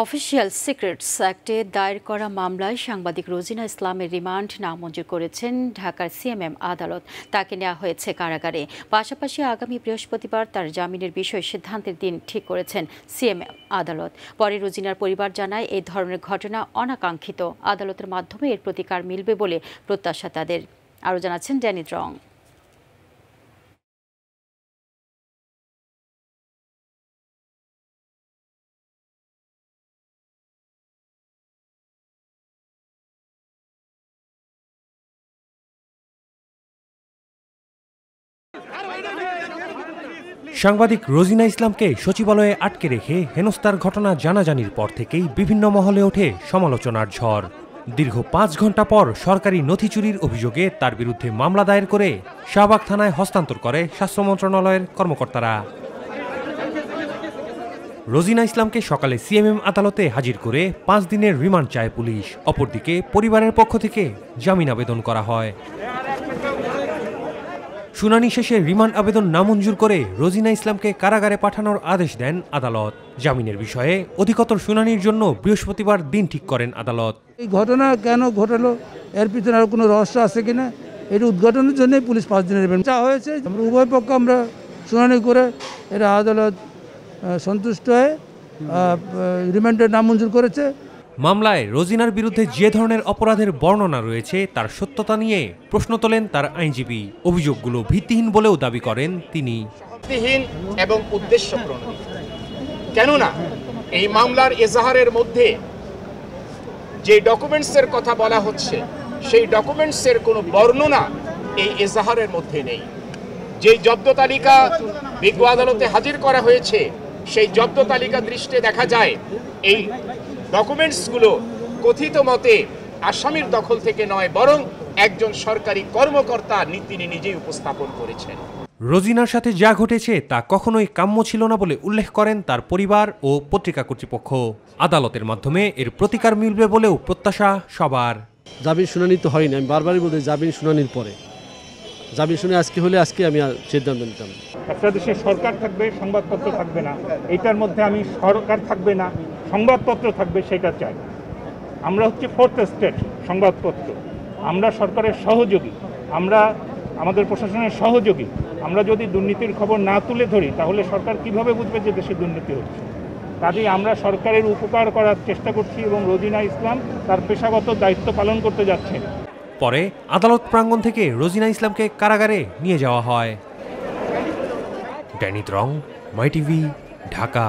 Official secrets অ্যাক্টে দায়ের করা মামলায় সাংবাদিক রোজিনা ইসলামের রিমান্ড নামঞ্জুর করেছেন ঢাকার সিএমএম আদালত। তাকে নেওয়া হয়েছে কারাগারে। পাশাপাশি আগামী বৃহস্পতিবার তার জামিনের বিষয়ে সিদ্ধান্তের দিন ঠিক করেছেন সিএমএম আদালত। পরে রোজিনার পরিবার জানায় এই ধরনের ঘটনা অনাকাঙ্ক্ষিত। আদালতের মাধ্যমে এর প্রতিকার মিলবে বলে প্রত্যাশা তাদের। আরও জানাচ্ছেন ড্যানি রং সাংবাদিক রোজিনা ইসলামকে সচিবালয়ে আটকে রেখে হেনস্তার ঘটনা জানাজানির পর থেকেই বিভিন্ন মহলে ওঠে সমালোচনার ঝড়। দীর্ঘ পাঁচ ঘণ্টা পর সরকারি নথি চুরির অভিযোগে তার বিরুদ্ধে মামলা দায়ের করে শাহবাগ থানায় হস্তান্তর করে স্বাস্থ্য মন্ত্রণালয়ের কর্মকর্তারা। রোজিনা ইসলামকে সকালে সিএমএম আদালতে হাজির করে পাঁচ দিনের রিমান্ড চায় পুলিশ। অপরদিকে পরিবারের পক্ষ থেকে জামিন আবেদন করা হয়। শুনানি শেষে রিমান্ড আবেদন নামঞ্জুর করে রোজিনা ইসলামকে কারাগারে পাঠানোর আদেশ দেন আদালত। জামিনের বিষয়ে অধিকতর শুনানির জন্য বৃহস্পতিবার দিন ঠিক করেন আদালত। এই ঘটনা কেন ঘটালো? এর পিছনে আর কোনো রহস্য আছে কিনা? এটি উদ্ঘাটনের জন্যই পুলিশ পাঁচ দিনের চা হয়েছে, আমরা উভয় পক্ষ আমরা শুনানি করে এটা আদালত সন্তুষ্ট হয়ে রিমান্ডের নামঞ্জুর করেছে। মামলায় রোজিনার বিরুদ্ধে যে ধরনের অপরাধের বর্ণনা রয়েছে, তার সত্যতা নিয়ে প্রশ্ন তোলেন তার আইনজীবী। অভিযোগগুলো ভিত্তিহীন বলেও দাবি করেন তিনি। ভিত্তিহীন এবং উদ্দেশ্য কেননা, এই মামলার এজাহারের মধ্যে যে ডকুমেন্টসের কথা বলা হচ্ছে, সেই ডকুমেন্টসের কোনো বর্ণনা এই এজাহারের মধ্যে নেই। যে জব্দ তালিকা বিজ্ঞ আদালতে হাজির করা হয়েছে, সেই জব্দ তালিকা দৃষ্টে দেখা যায়, এই ডকুমেন্টসগুলো কথিত মতে আসামির দখল থেকে নয় বরং একজন সরকারি কর্মকর্তা তিনি নিজেই উপস্থাপন করেছেন। রোজিনার সাথে যা ঘটেছে তা কখনোই কাম্য ছিল না বলে উল্লেখ করেন তার পরিবার ও পত্রিকা কর্তৃপক্ষ। আদালতের মাধ্যমে এর প্রতিকার মিলবে বলেও প্রত্যাশা সবার। জামিন শুনানি তো হয়নি আমি বারবারই বলতে জামিন শুনানির পরে। জামিন শুনে আজকে হলে আজকে আমি সিদ্ধান্ত নিতাম। একটা দেশে সরকার থাকবে সংবাদপত্র থাকবে না এটার মধ্যে আমি সরকার থাকবে না সংবাদপত্র থাকবে, সেটা চাই। আমরা হচ্ছে ফোর্থ স্টেট সংবাদপত্র। আমরা সরকারের সহযোগী। আমরা আমাদের প্রশাসনের সহযোগী। আমরা যদি দুর্নীতির খবর না তুলে ধরি, তাহলে সরকার কীভাবে বুঝবে যে দেশে দুর্নীতি হচ্ছে? কাজেই আমরা সরকারের উপকার করার চেষ্টা করছি এবং রোজিনা ইসলাম তার পেশাগত দায়িত্ব পালন করতে যাচ্ছেন পরে আদালত প্রাঙ্গণ থেকে রোজিনা ইসলামকে কারাগারে নিয়ে যাওয়া হয়। ড্যানিত রং মাই টিভি ঢাকা